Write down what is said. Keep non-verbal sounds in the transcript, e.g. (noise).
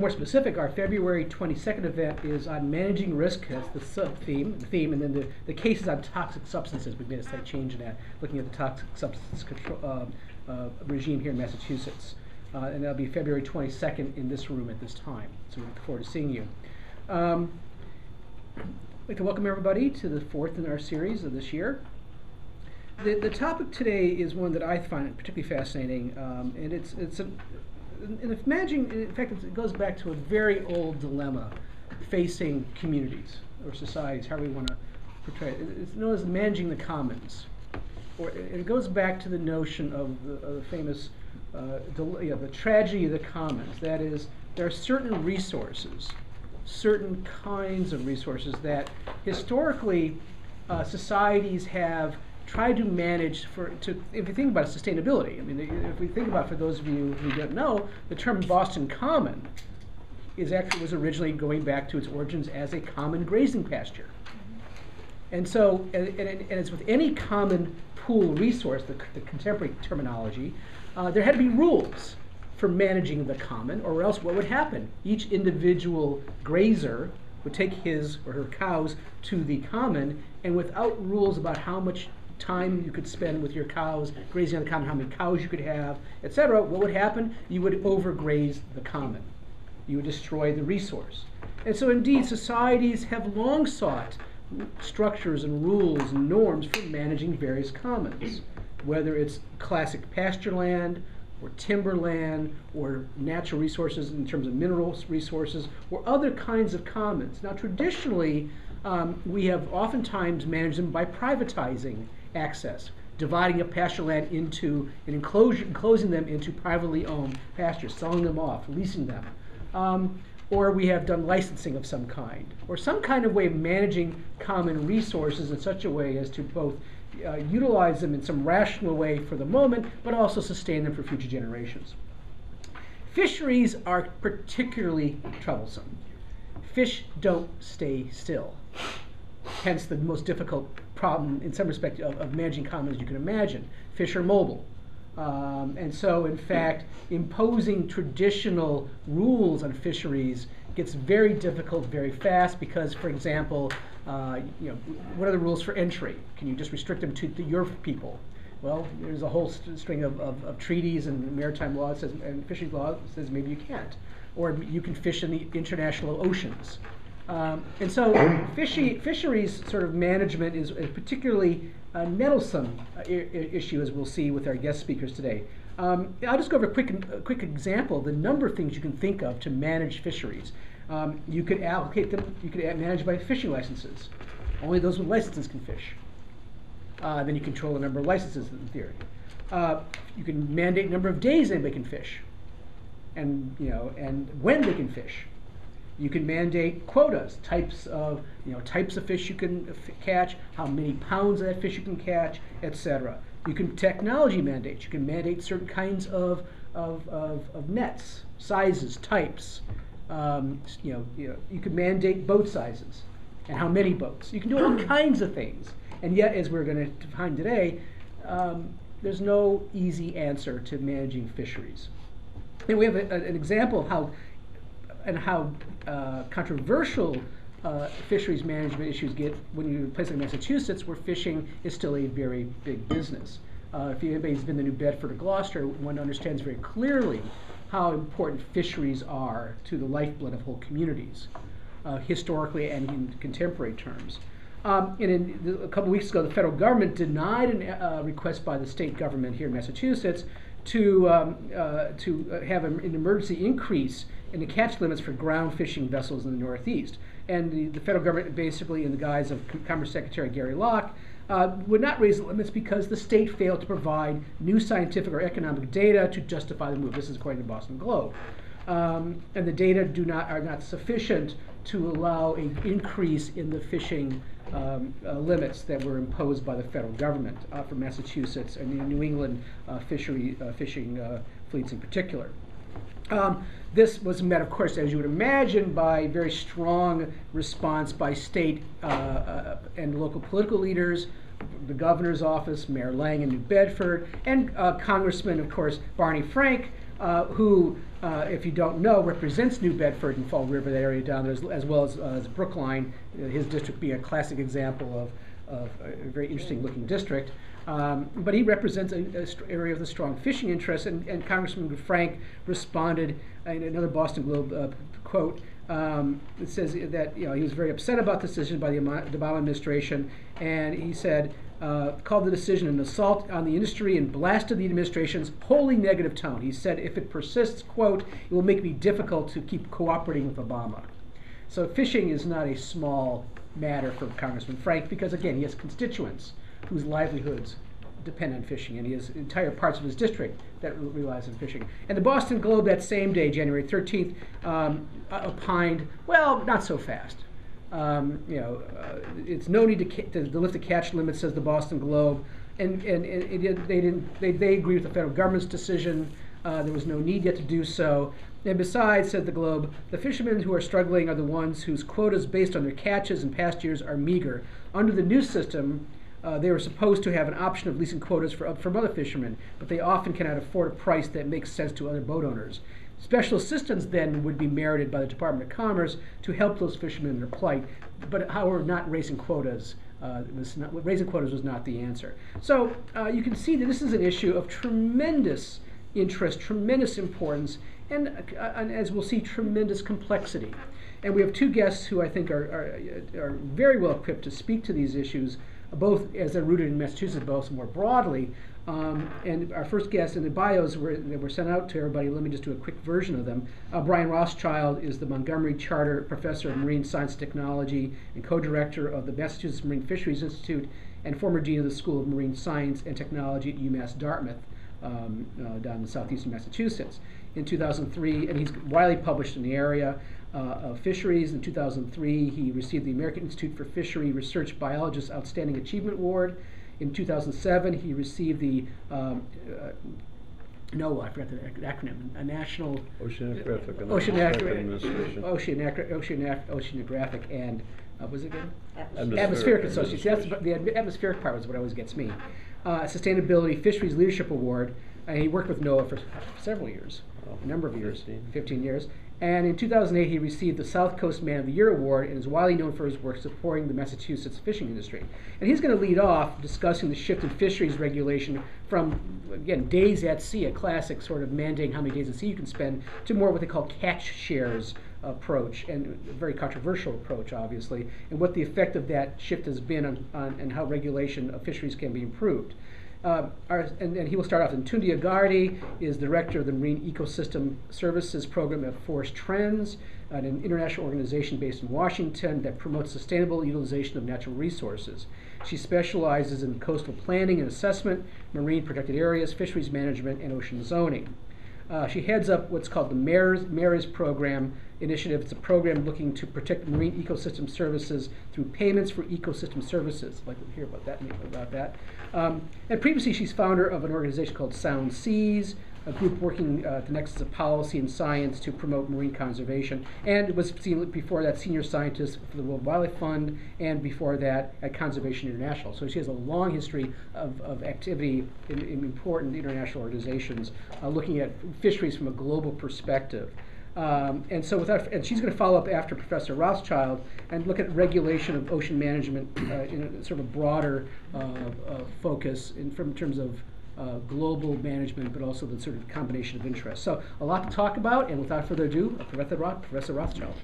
more specific, our February 22nd event is on managing risk. That's the sub theme, the theme, and then the, the cases on toxic substances. We've made a slight change in that, looking at the toxic substance control uh, uh, regime here in Massachusetts. Uh, and that'll be February 22nd in this room at this time. So we look forward to seeing you. Um, I'd like to welcome everybody to the fourth in our series of this year. The, the topic today is one that I find particularly fascinating, um, and it's, it's an, and if managing, in fact, it goes back to a very old dilemma facing communities or societies, how we want to portray it. It's known as managing the commons. Or it goes back to the notion of the, of the famous, uh, the, the tragedy of the commons. That is, there are certain resources, certain kinds of resources that historically uh, societies have try to manage for to if you think about sustainability. I mean, if we think about for those of you who don't know, the term Boston Common is actually was originally going back to its origins as a common grazing pasture. And so, and, and, and it's with any common pool resource, the, the contemporary terminology, uh, there had to be rules for managing the common, or else what would happen? Each individual grazer would take his or her cows to the common, and without rules about how much time you could spend with your cows, grazing on the common, how many cows you could have, etc., what would happen? You would overgraze the common. You would destroy the resource. And so, indeed, societies have long sought structures and rules and norms for managing various commons, whether it's classic pasture land or timberland or natural resources in terms of mineral resources or other kinds of commons. Now, traditionally, um, we have oftentimes managed them by privatizing access, dividing up pasture land into and enclosing them into privately owned pastures, selling them off, leasing them. Um, or we have done licensing of some kind, or some kind of way of managing common resources in such a way as to both uh, utilize them in some rational way for the moment, but also sustain them for future generations. Fisheries are particularly troublesome. Fish don't stay still hence the most difficult problem in some respect of, of managing commons you can imagine. Fish are mobile. Um, and so, in fact, imposing traditional rules on fisheries gets very difficult very fast because, for example, uh, you know, what are the rules for entry? Can you just restrict them to, to your people? Well, there's a whole st string of, of, of, treaties and maritime law says, and fisheries law says maybe you can't. Or you can fish in the international oceans. Um, and so fishy, fisheries sort of management is a particularly uh, nettlesome uh, issue, as we'll see with our guest speakers today. Um, I'll just go over a quick, a quick example of the number of things you can think of to manage fisheries. Um, you could allocate them, you could manage by fishing licenses. Only those with licenses can fish. Uh, then you control the number of licenses in theory. Uh, you can mandate number of days anybody can fish, and you know, and when they can fish. You can mandate quotas, types of you know types of fish you can catch, how many pounds of that fish you can catch, etc. You can technology mandates. You can mandate certain kinds of of, of, of nets, sizes, types. Um, you know, you know, you can mandate boat sizes and how many boats. You can do all (clears throat) kinds of things. And yet, as we're going to find today, um, there's no easy answer to managing fisheries. And we have a, a, an example of how and how uh, controversial uh, fisheries management issues get when you're in a place like Massachusetts, where fishing is still a very big business. Uh, if anybody's been to New Bedford or Gloucester, one understands very clearly how important fisheries are to the lifeblood of whole communities, uh, historically and in contemporary terms. Um, and in, a couple weeks ago, the federal government denied a uh, request by the state government here in Massachusetts to, um, uh, to have an emergency increase in the catch limits for ground fishing vessels in the Northeast. And the, the federal government, basically, in the guise of Commerce Secretary Gary Locke, uh, would not raise the limits because the state failed to provide new scientific or economic data to justify the move. This is according to the Boston Globe. Um, and the data do not are not sufficient to allow an increase in the fishing um, uh, limits that were imposed by the federal government uh, for Massachusetts and the New England uh, fishery uh, fishing uh, fleets in particular. Um, this was met, of course, as you would imagine, by very strong response by state uh, uh, and local political leaders, the governor's office, Mayor Lang in New Bedford, and uh, Congressman, of course, Barney Frank, uh, who, uh, if you don't know, represents New Bedford and Fall River, area down there, as, as well as, uh, as Brookline, his district being a classic example of, of a very interesting looking district. Um, but he represents an area with a strong fishing interest, and, and Congressman Frank responded in another Boston Globe uh, quote. Um, it says that you know he was very upset about the decision by the, Obama administration, and he said uh, called the decision an assault on the industry and blasted the administration's wholly negative tone. He said, if it persists, quote, it will make me difficult to keep cooperating with Obama. So fishing is not a small matter for Congressman Frank because, again, he has constituents whose livelihoods depend on fishing, and he has entire parts of his district that relies on fishing. And the Boston Globe that same day, January 13th, um, opined, well, not so fast. Um, you know, uh, it's no need to, to, to lift the catch limit, says the Boston Globe, and and, and it, they didn't. They, they agree with the federal government's decision. Uh, there was no need yet to do so. And besides, said the Globe, the fishermen who are struggling are the ones whose quotas based on their catches in past years are meager. Under the new system, uh, they were supposed to have an option of leasing quotas for, from other fishermen, but they often cannot afford a price that makes sense to other boat owners. Special assistance then would be merited by the Department of Commerce to help those fishermen in their plight, but however, not raising quotas. Uh, was not, raising quotas was not the answer. So uh, you can see that this is an issue of tremendous interest, tremendous importance, and, uh, and as we'll see, tremendous complexity. And we have two guests who I think are, are, are very well equipped to speak to these issues, both as they're rooted in Massachusetts, but also more broadly. Um, and our first guest in the bios were, that were sent out to everybody, let me just do a quick version of them. Uh, Brian Rothschild is the Montgomery Charter Professor of Marine Science Technology and co-director of the Massachusetts Marine Fisheries Institute and former dean of the School of Marine Science and Technology at UMass Dartmouth um, uh, down in southeastern Massachusetts. In 2003, and he's widely published in the area uh, of fisheries. In 2003, he received the American Institute for Fishery Research Biologist Outstanding Achievement Award. In 2007, he received the um, uh, no, I forgot the acronym. A national Oceanographic Oceanographic Administration. Oceanographic, and uh, was it again? Atmospheric Atmospheric Associates. That's the atmospheric part was what always gets me. Uh, Sustainability Fisheries Leadership Award. And he worked with NOAA for several years, a number of years, 15. 15 years. And in 2008, he received the South Coast Man of the Year Award and is widely known for his work supporting the Massachusetts fishing industry. And he's going to lead off discussing the shift in fisheries regulation from, again, days at sea, a classic sort of mandating how many days at sea you can spend, to more what they call catch shares approach, and a very controversial approach, obviously, and what the effect of that shift has been on, on and how regulation of fisheries can be improved. Uh, our, and, and he will start off. And Tundi Agardy is director of the Marine Ecosystem Services Program at Forest Trends, an international organization based in Washington that promotes sustainable utilization of natural resources. She specializes in coastal planning and assessment, marine protected areas, fisheries management, and ocean zoning. Uh, she heads up what's called the MARES, MARES program initiative. It's a program looking to protect marine ecosystem services through payments for ecosystem services. Like we'll hear about that about that. Um, and previously, she's founder of an organization called Sound Seas, a group working uh, at the nexus of policy and science to promote marine conservation. And it was seen before that senior scientist for the World Wildlife Fund, and before that at Conservation International. So she has a long history of, of activity in, in important international organizations, uh, looking at fisheries from a global perspective. Um, and so without, and she's going to follow up after Professor Rothschild and look at regulation of ocean management uh, in a sort of a broader uh, uh, focus in from terms of uh, global management, but also the sort of combination of interests. So a lot to talk about, and without further ado, Professor, Roth, Professor Rothschild.